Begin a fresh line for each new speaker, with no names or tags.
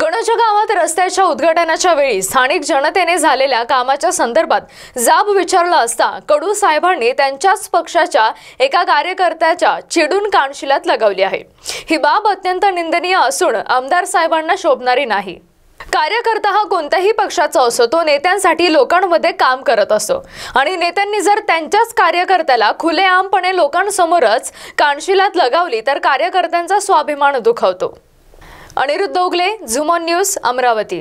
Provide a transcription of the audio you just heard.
गणोच्या गावात रस्त्याच्या उद्घाटनाच्या वेळी स्थानिक जनतेने झालेल्या कामाच्या संदर्भात जाब विचारला असता कडू साहेबांनी त्यांच्याच पक्षाच्या एका कार्यकर्त्याच्या चिडून कानशिलात लगावली आहे. ही बाब अत्यंत निंदनीय असून आमदार साहेबांना शोभणारी नाही. कार्यकर्ता हा कोणत्याही पक्षाचा असो तो नेत्यांसाठी लोकांमध्ये काम करत असतो आणि नेत्यांनी जर त्यांच्याच कार्यकर्त्याला खुलेआमपणे लोकांसमोरच कानशिलात लगावली तर कार्यकर्त्यांचा स्वाभिमान दुखावतो. अनिरुद्ध उगले झुमॉन न्यूज़ अमरावती.